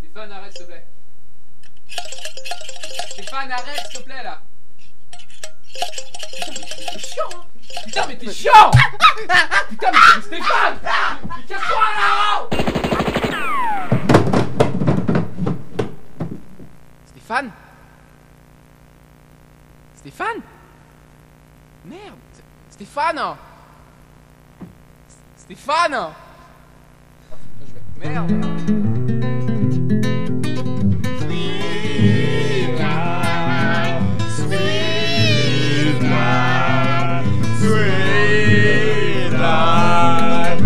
Stéphane, arrête s'il te plaît. Stéphane, arrête s'il te plaît là. Putain, mais t'es chiant hein. Putain, mais t'es chiant. Putain, mais Stéphane. Mais casse-toi là. Stéphane. Stéphane. Merde. Stéphane. Stéphane Sweet life, sweet life.